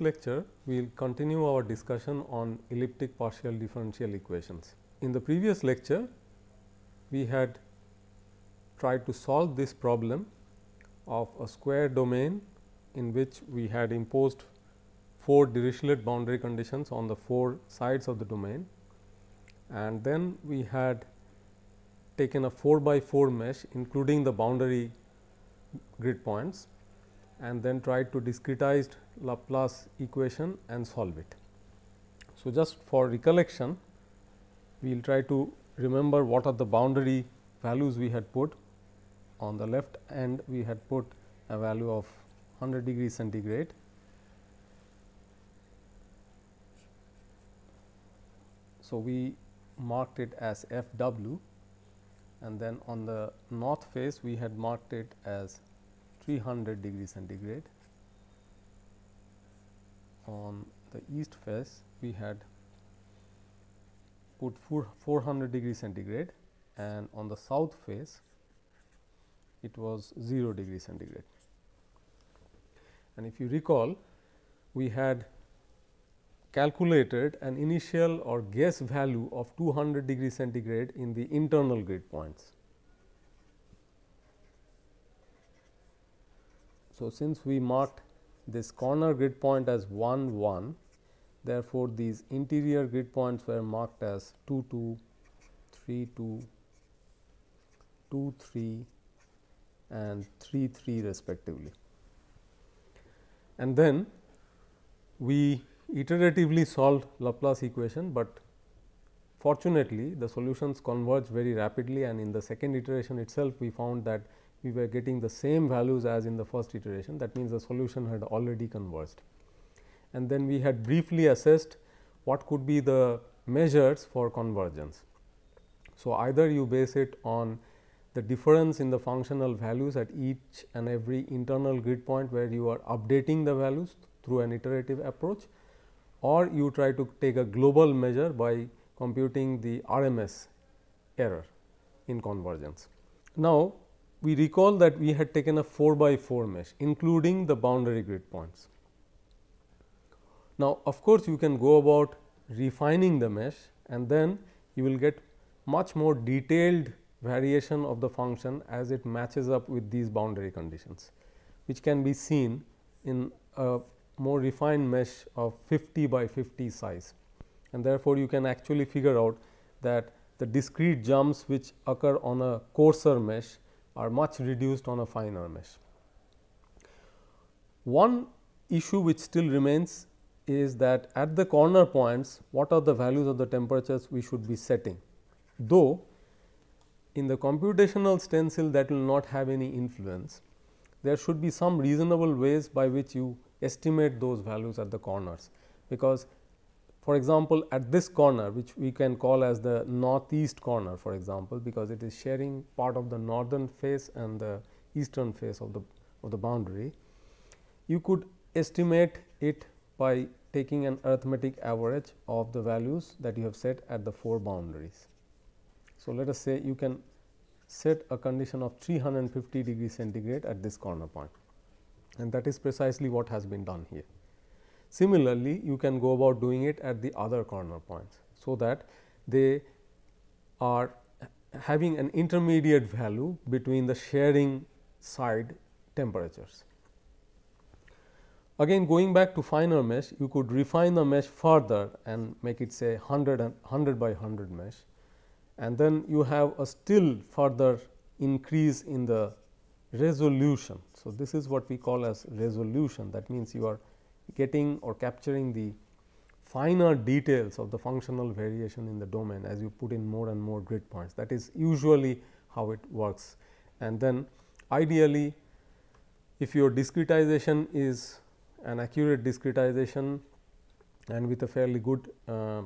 Lecture, we will continue our discussion on elliptic partial differential equations. In the previous lecture, we had tried to solve this problem of a square domain in which we had imposed four Dirichlet boundary conditions on the four sides of the domain and then we had taken a 4 by 4 mesh including the boundary grid points and then tried to discretize Laplace equation and solve it. So, just for recollection we will try to remember what are the boundary values we had put on the left end we had put a value of 100 degree centigrade So, we marked it as f w and then on the north face we had marked it as 300 degree centigrade. On the east face we had put 400 degree centigrade and on the south face it was 0 degree centigrade. And if you recall we had calculated an initial or guess value of 200 degree centigrade in the internal grid points. So, since we marked this corner grid point as 1 1, therefore, these interior grid points were marked as 2 2, 3 2, 2 3 and 3 3 respectively. And then we iteratively solved Laplace equation, but fortunately the solutions converge very rapidly and in the second iteration itself we found that we were getting the same values as in the first iteration that means the solution had already converged. And then we had briefly assessed what could be the measures for convergence. So, either you base it on the difference in the functional values at each and every internal grid point where you are updating the values through an iterative approach or you try to take a global measure by computing the RMS error in convergence. Now, we recall that we had taken a 4 by 4 mesh including the boundary grid points. Now, of course, you can go about refining the mesh and then you will get much more detailed variation of the function as it matches up with these boundary conditions, which can be seen in a more refined mesh of 50 by 50 size. And therefore, you can actually figure out that the discrete jumps which occur on a coarser mesh are much reduced on a finer mesh. One issue which still remains is that at the corner points what are the values of the temperatures we should be setting. Though in the computational stencil that will not have any influence, there should be some reasonable ways by which you estimate those values at the corners, because for example, at this corner which we can call as the northeast corner for example, because it is sharing part of the northern face and the eastern face of the of the boundary. You could estimate it by taking an arithmetic average of the values that you have set at the four boundaries. So, let us say you can set a condition of 350 degree centigrade at this corner point and that is precisely what has been done here. Similarly, you can go about doing it at the other corner points. So, that they are having an intermediate value between the sharing side temperatures. Again going back to finer mesh, you could refine the mesh further and make it say 100 and 100 by 100 mesh and then you have a still further increase in the resolution. So, this is what we call as resolution that means you are getting or capturing the finer details of the functional variation in the domain as you put in more and more grid points. That is usually how it works. And then ideally, if your discretization is an accurate discretization and with a fairly good uh,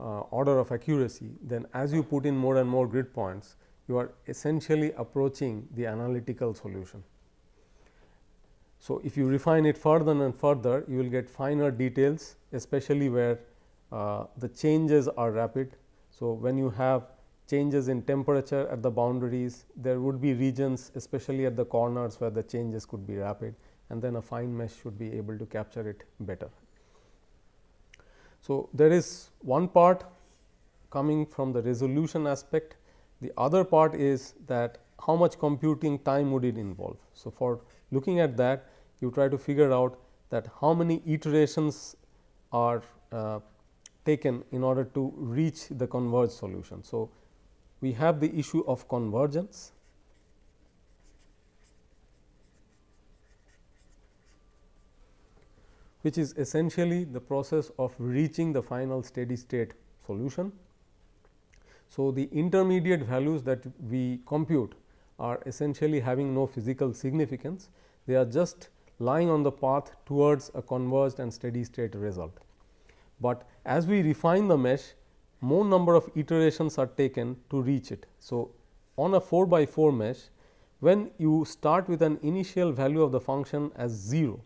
uh, order of accuracy, then as you put in more and more grid points, you are essentially approaching the analytical solution. So, if you refine it further and further, you will get finer details, especially where uh, the changes are rapid. So, when you have changes in temperature at the boundaries, there would be regions, especially at the corners, where the changes could be rapid, and then a fine mesh should be able to capture it better. So, there is one part coming from the resolution aspect. The other part is that how much computing time would it involve. So, for looking at that you try to figure out that how many iterations are uh, taken in order to reach the converged solution. So, we have the issue of convergence which is essentially the process of reaching the final steady state solution. So, the intermediate values that we compute are essentially having no physical significance, they are just lying on the path towards a converged and steady state result. But as we refine the mesh, more number of iterations are taken to reach it. So, on a 4 by 4 mesh, when you start with an initial value of the function as 0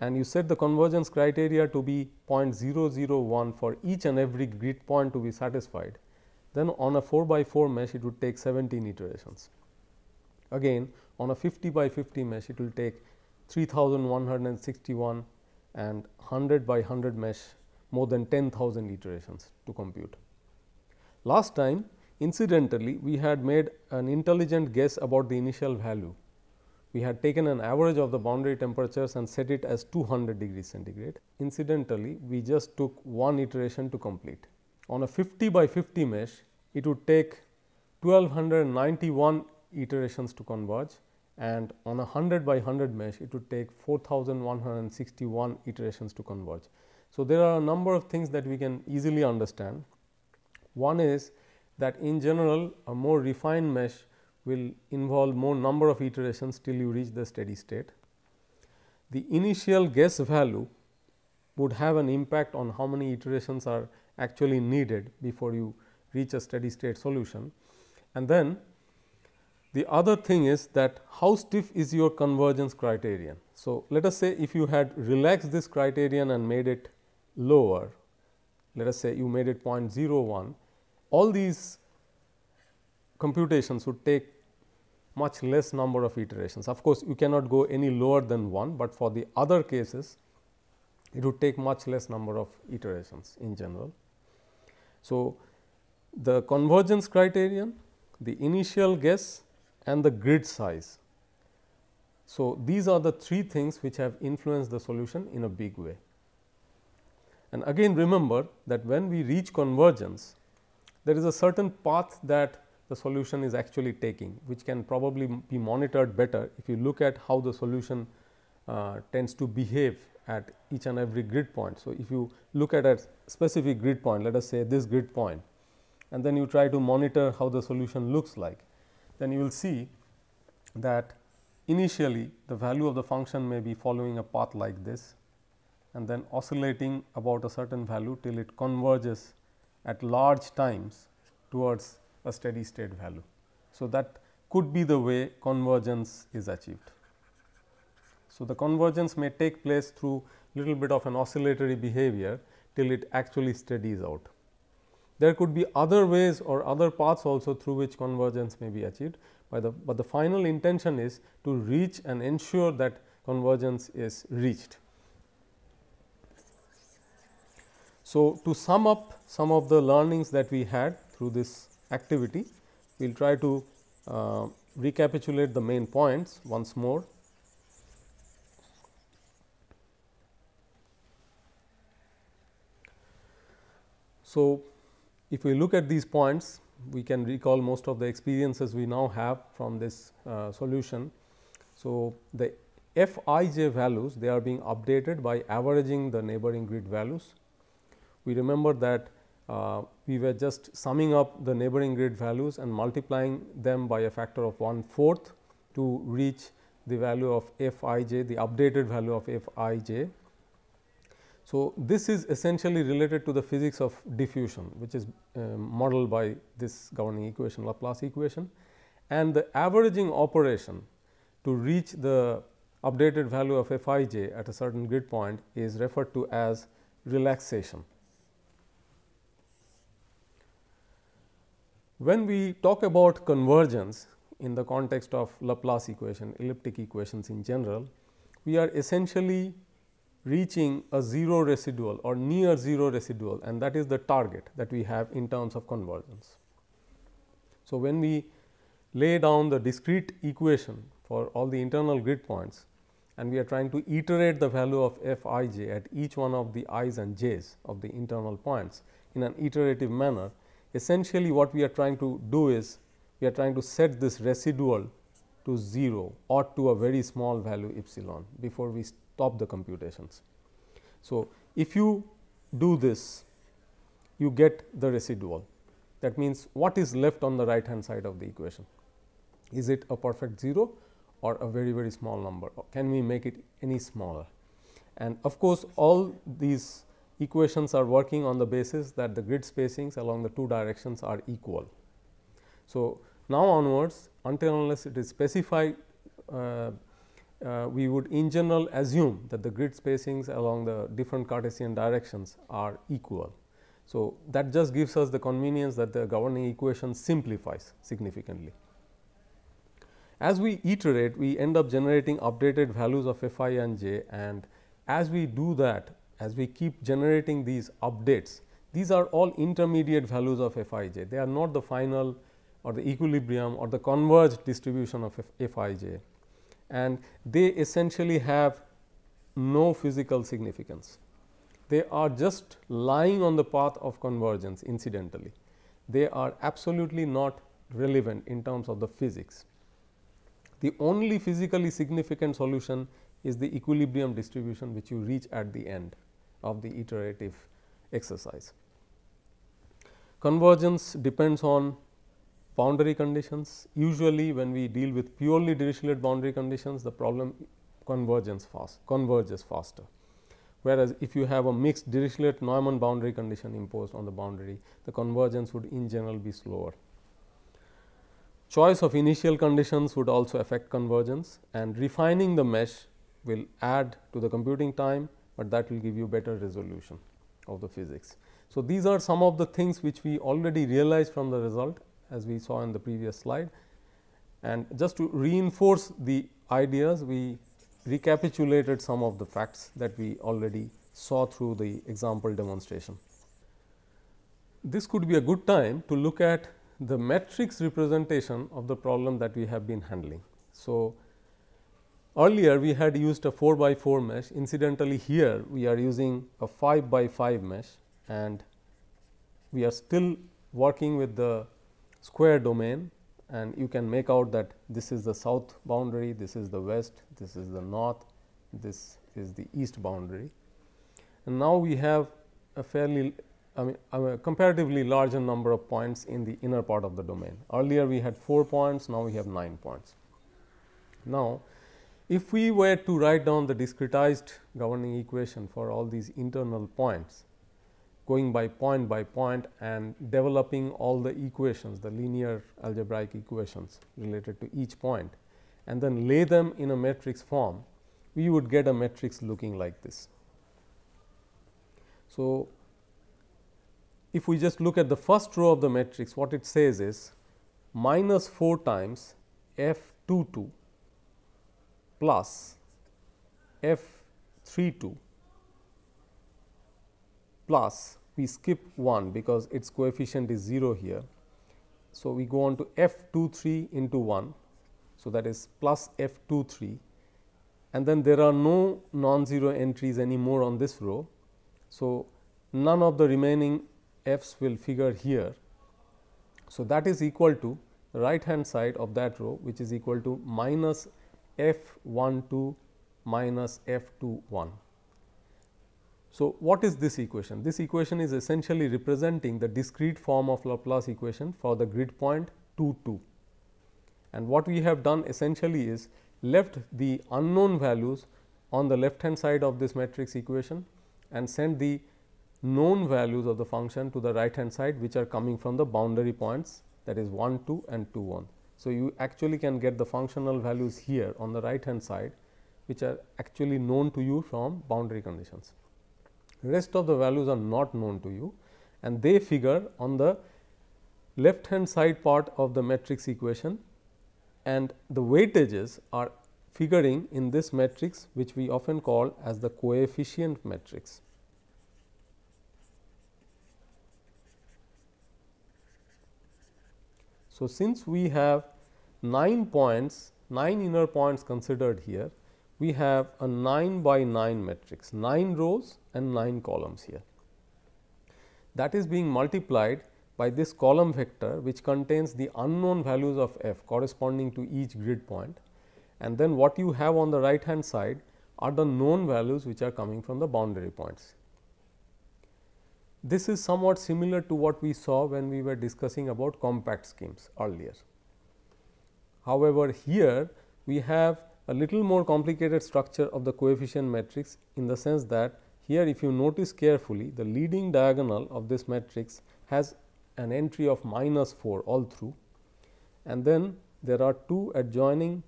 and you set the convergence criteria to be 0.001 for each and every grid point to be satisfied, then on a 4 by 4 mesh it would take 17 iterations. Again on a 50 by 50 mesh it will take 3161 and 100 by 100 mesh more than 10,000 iterations to compute. Last time incidentally we had made an intelligent guess about the initial value we had taken an average of the boundary temperatures and set it as 200 degrees centigrade. Incidentally, we just took one iteration to complete. On a 50 by 50 mesh, it would take 1291 iterations to converge and on a 100 by 100 mesh, it would take 4161 iterations to converge. So, there are a number of things that we can easily understand. One is that in general, a more refined mesh will involve more number of iterations till you reach the steady state. The initial guess value would have an impact on how many iterations are actually needed before you reach a steady state solution. And then the other thing is that how stiff is your convergence criterion. So, let us say if you had relaxed this criterion and made it lower, let us say you made it 0.01, all these computations would take much less number of iterations. Of course, you cannot go any lower than 1, but for the other cases it would take much less number of iterations in general. So, the convergence criterion, the initial guess and the grid size. So, these are the three things which have influenced the solution in a big way. And again remember that when we reach convergence, there is a certain path that the solution is actually taking which can probably be monitored better if you look at how the solution uh, tends to behave at each and every grid point. So, if you look at a specific grid point let us say this grid point and then you try to monitor how the solution looks like, then you will see that initially the value of the function may be following a path like this and then oscillating about a certain value till it converges at large times towards a steady state value. So, that could be the way convergence is achieved. So, the convergence may take place through little bit of an oscillatory behavior till it actually steadies out. There could be other ways or other paths also through which convergence may be achieved, the, but the final intention is to reach and ensure that convergence is reached. So, to sum up some of the learnings that we had through this activity. We will try to uh, recapitulate the main points once more. So, if we look at these points, we can recall most of the experiences we now have from this uh, solution. So, the f i j values they are being updated by averaging the neighboring grid values. We remember that uh, we were just summing up the neighboring grid values and multiplying them by a factor of 1 fourth to reach the value of f i j the updated value of f i j. So, this is essentially related to the physics of diffusion which is uh, modeled by this governing equation Laplace equation and the averaging operation to reach the updated value of f i j at a certain grid point is referred to as relaxation. When we talk about convergence in the context of Laplace equation, elliptic equations in general, we are essentially reaching a 0 residual or near 0 residual and that is the target that we have in terms of convergence. So, when we lay down the discrete equation for all the internal grid points, and we are trying to iterate the value of f i j at each one of the i's and j's of the internal points in an iterative manner. Essentially what we are trying to do is we are trying to set this residual to 0 or to a very small value epsilon before we stop the computations. So, if you do this you get the residual that means what is left on the right hand side of the equation is it a perfect 0 or a very very small number can we make it any smaller and of course all these equations are working on the basis that the grid spacings along the two directions are equal. So, now onwards until unless it is specified uh, uh, we would in general assume that the grid spacings along the different Cartesian directions are equal. So, that just gives us the convenience that the governing equation simplifies significantly. As we iterate, we end up generating updated values of f i and j and as we do that, as we keep generating these updates, these are all intermediate values of f i j. They are not the final or the equilibrium or the converged distribution of f, f i j and they essentially have no physical significance. They are just lying on the path of convergence incidentally. They are absolutely not relevant in terms of the physics. The only physically significant solution is the equilibrium distribution which you reach at the end of the iterative exercise. Convergence depends on boundary conditions. Usually, when we deal with purely Dirichlet boundary conditions, the problem convergence fast converges faster. Whereas, if you have a mixed Dirichlet Neumann boundary condition imposed on the boundary, the convergence would in general be slower. Choice of initial conditions would also affect convergence and refining the mesh will add to the computing time, but that will give you better resolution of the physics. So, these are some of the things which we already realized from the result as we saw in the previous slide. And just to reinforce the ideas, we recapitulated some of the facts that we already saw through the example demonstration. This could be a good time to look at the matrix representation of the problem that we have been handling. So, earlier we had used a 4 by 4 mesh incidentally here we are using a 5 by 5 mesh and we are still working with the square domain and you can make out that this is the south boundary, this is the west, this is the north, this is the east boundary. And now we have a fairly I mean, a comparatively larger number of points in the inner part of the domain. Earlier we had 4 points, now we have 9 points. Now, if we were to write down the discretized governing equation for all these internal points, going by point by point and developing all the equations, the linear algebraic equations related to each point and then lay them in a matrix form, we would get a matrix looking like this. So, if we just look at the first row of the matrix, what it says is minus 4 times f 2 2 plus f 3 2 plus we skip 1 because its coefficient is 0 here. So, we go on to f 2 3 into 1. So, that is plus f 2 3 and then there are no non-zero entries anymore on this row. So, none of the remaining f's will figure here. So, that is equal to the right hand side of that row which is equal to minus f 1 2 minus f 2 1. So, what is this equation? This equation is essentially representing the discrete form of Laplace equation for the grid point 2 2. And what we have done essentially is left the unknown values on the left hand side of this matrix equation and sent the known values of the function to the right hand side which are coming from the boundary points that is 1 2 and 2 1. So, you actually can get the functional values here on the right hand side which are actually known to you from boundary conditions. Rest of the values are not known to you and they figure on the left hand side part of the matrix equation and the weightages are figuring in this matrix which we often call as the coefficient matrix. So, since we have 9 points, 9 inner points considered here, we have a 9 by 9 matrix, 9 rows and 9 columns here. That is being multiplied by this column vector which contains the unknown values of f corresponding to each grid point and then what you have on the right hand side are the known values which are coming from the boundary points. This is somewhat similar to what we saw when we were discussing about compact schemes earlier. However, here we have a little more complicated structure of the coefficient matrix in the sense that here if you notice carefully the leading diagonal of this matrix has an entry of minus 4 all through. And then there are two adjoining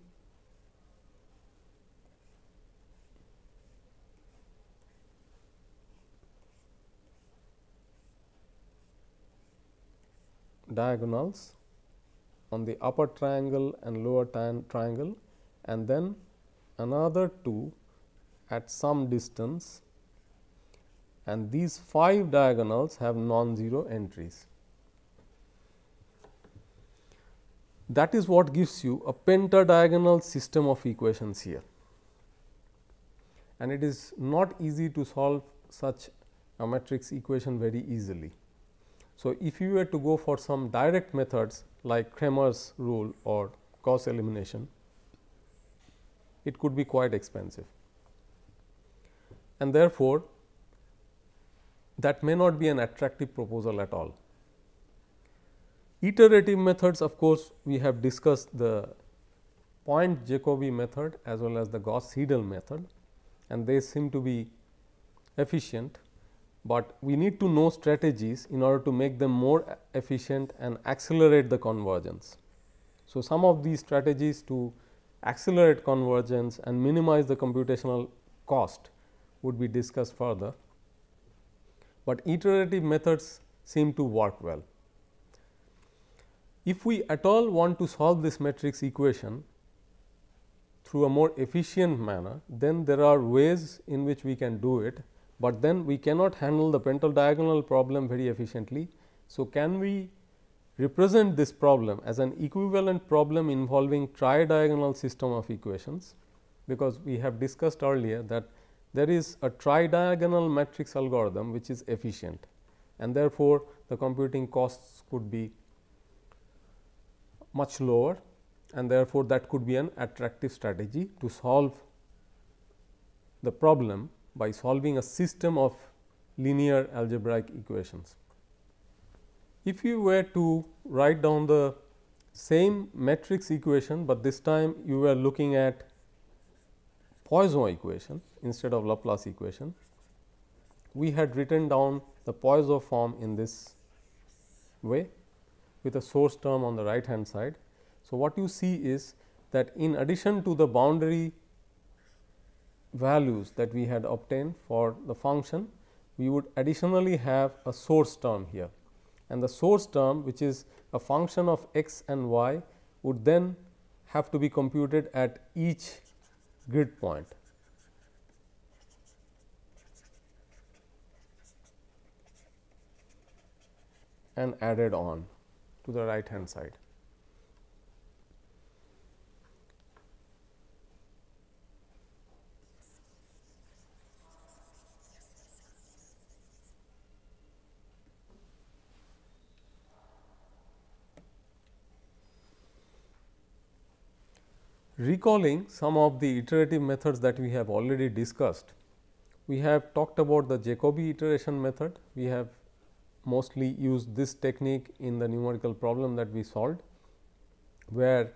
diagonals on the upper triangle and lower triangle and then another 2 at some distance and these 5 diagonals have non-zero entries. That is what gives you a pentadiagonal system of equations here and it is not easy to solve such a matrix equation very easily. So, if you were to go for some direct methods like Cramer's rule or Gauss elimination, it could be quite expensive. And therefore, that may not be an attractive proposal at all. Iterative methods of course, we have discussed the point Jacobi method as well as the Gauss Seidel method and they seem to be efficient but we need to know strategies in order to make them more efficient and accelerate the convergence. So, some of these strategies to accelerate convergence and minimize the computational cost would be discussed further, but iterative methods seem to work well. If we at all want to solve this matrix equation through a more efficient manner, then there are ways in which we can do it but then we cannot handle the pentadiagonal problem very efficiently. So, can we represent this problem as an equivalent problem involving tridiagonal system of equations, because we have discussed earlier that there is a tridiagonal matrix algorithm which is efficient and therefore, the computing costs could be much lower and therefore, that could be an attractive strategy to solve the problem by solving a system of linear algebraic equations. If you were to write down the same matrix equation, but this time you were looking at Poisson equation instead of Laplace equation, we had written down the Poisson form in this way with a source term on the right hand side. So, what you see is that in addition to the boundary values that we had obtained for the function, we would additionally have a source term here and the source term which is a function of x and y would then have to be computed at each grid point. and added on to the right hand side. Recalling some of the iterative methods that we have already discussed, we have talked about the Jacobi iteration method. We have mostly used this technique in the numerical problem that we solved, where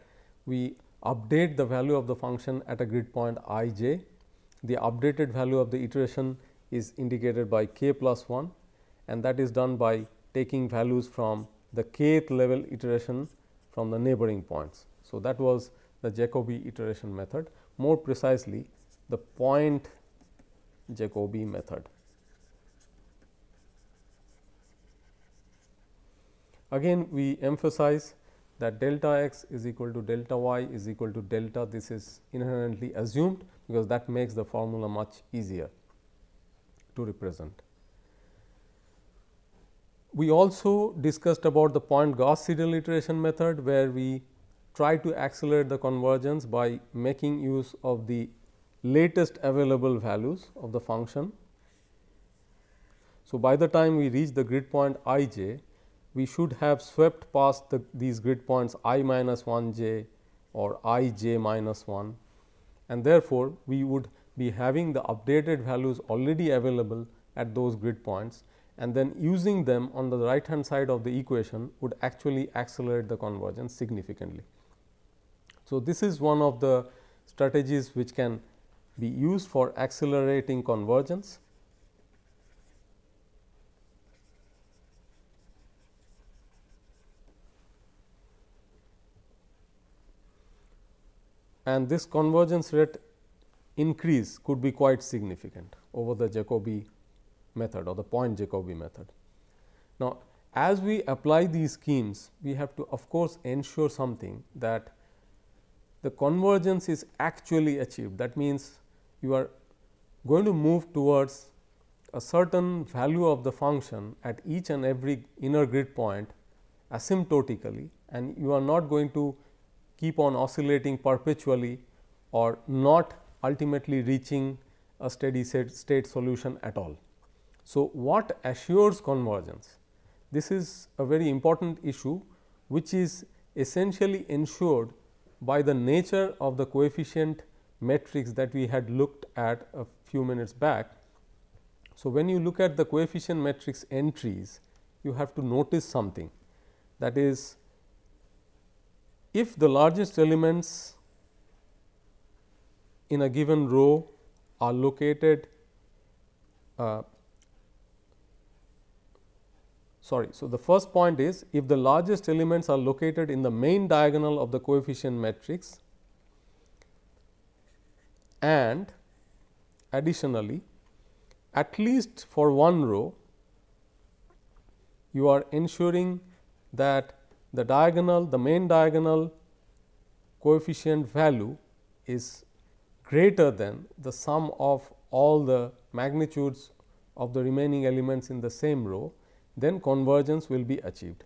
we update the value of the function at a grid point i j. The updated value of the iteration is indicated by k plus 1 and that is done by taking values from the kth level iteration from the neighboring points. So, that was the Jacobi iteration method more precisely the point Jacobi method. Again we emphasize that delta x is equal to delta y is equal to delta this is inherently assumed because that makes the formula much easier to represent. We also discussed about the point Gauss Seidel iteration method where we try to accelerate the convergence by making use of the latest available values of the function. So, by the time we reach the grid point i j, we should have swept past the, these grid points i minus 1 j or i j minus 1 and therefore, we would be having the updated values already available at those grid points and then using them on the right hand side of the equation would actually accelerate the convergence significantly. So, this is one of the strategies which can be used for accelerating convergence. And this convergence rate increase could be quite significant over the Jacobi method or the point Jacobi method. Now, as we apply these schemes, we have to of course, ensure something that the convergence is actually achieved. That means, you are going to move towards a certain value of the function at each and every inner grid point asymptotically and you are not going to keep on oscillating perpetually or not ultimately reaching a steady state solution at all. So, what assures convergence? This is a very important issue which is essentially ensured by the nature of the coefficient matrix that we had looked at a few minutes back. So, when you look at the coefficient matrix entries, you have to notice something that is if the largest elements in a given row are located uh, sorry. So, the first point is if the largest elements are located in the main diagonal of the coefficient matrix and additionally at least for one row you are ensuring that the diagonal the main diagonal coefficient value is greater than the sum of all the magnitudes of the remaining elements in the same row, then convergence will be achieved.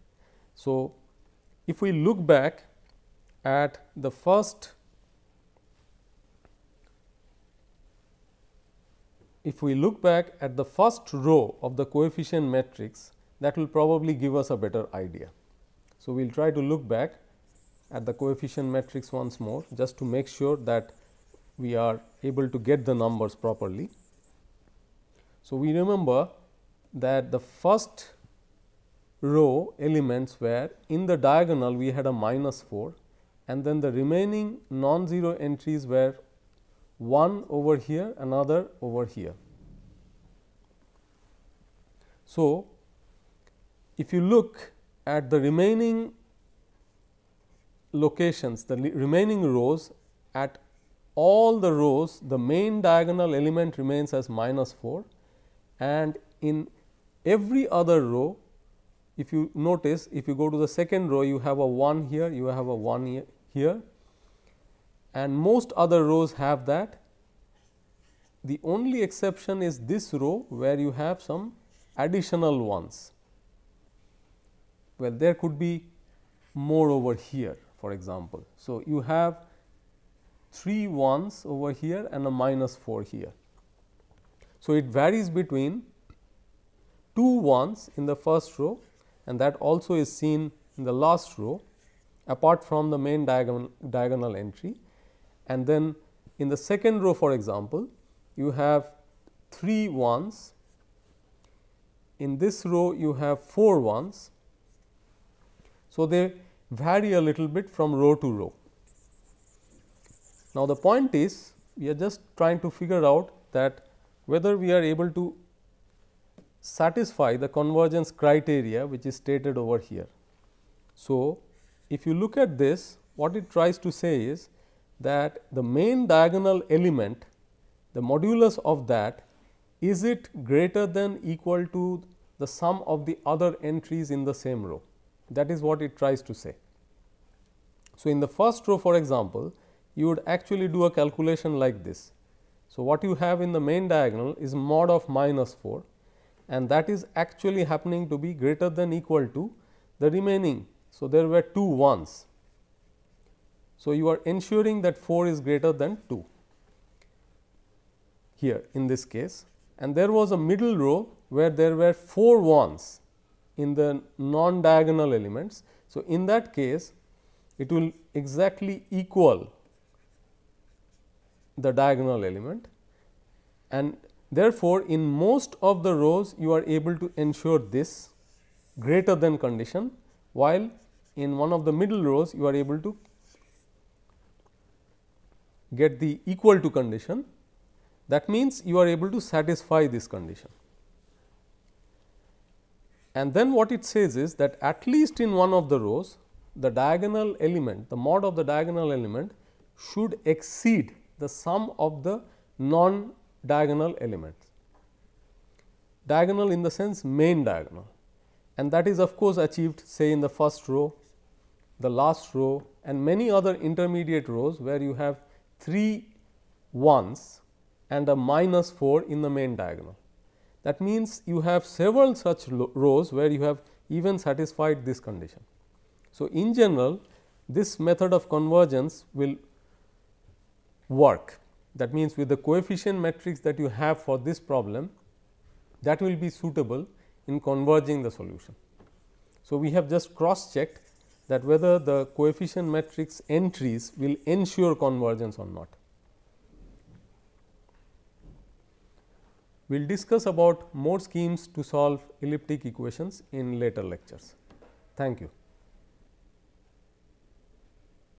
So, if we look back at the first if we look back at the first row of the coefficient matrix that will probably give us a better idea. So, we will try to look back at the coefficient matrix once more just to make sure that we are able to get the numbers properly. So, we remember that the first row elements where in the diagonal we had a minus 4 and then the remaining non-zero entries were one over here another over here. So, if you look at the remaining locations the remaining rows at all the rows the main diagonal element remains as minus 4 and in every other row if you notice if you go to the second row you have a 1 here you have a 1 here and most other rows have that. The only exception is this row where you have some additional ones. Well, there could be more over here for example. So, you have 3 ones over here and a minus 4 here. So, it varies between 2 ones in the first row and that also is seen in the last row apart from the main diagonal, diagonal entry and then in the second row for example, you have 3 ones, in this row you have 4 ones. So, they vary a little bit from row to row. Now, the point is we are just trying to figure out that whether we are able to satisfy the convergence criteria which is stated over here. So, if you look at this what it tries to say is that the main diagonal element the modulus of that is it greater than equal to the sum of the other entries in the same row that is what it tries to say. So, in the first row for example, you would actually do a calculation like this. So, what you have in the main diagonal is mod of minus 4 and that is actually happening to be greater than equal to the remaining. So, there were two ones. So, you are ensuring that 4 is greater than 2 here in this case and there was a middle row where there were 4 ones in the non diagonal elements. So, in that case it will exactly equal the diagonal element and therefore, in most of the rows you are able to ensure this greater than condition, while in one of the middle rows you are able to get the equal to condition. That means, you are able to satisfy this condition. And then what it says is that at least in one of the rows the diagonal element the mod of the diagonal element should exceed the sum of the non diagonal elements. Diagonal in the sense main diagonal and that is of course achieved say in the first row, the last row and many other intermediate rows where you have 3 ones and a minus 4 in the main diagonal. That means, you have several such rows where you have even satisfied this condition. So, in general this method of convergence will work that means, with the coefficient matrix that you have for this problem that will be suitable in converging the solution. So, we have just cross checked that whether the coefficient matrix entries will ensure convergence or not. We will discuss about more schemes to solve elliptic equations in later lectures. Thank you.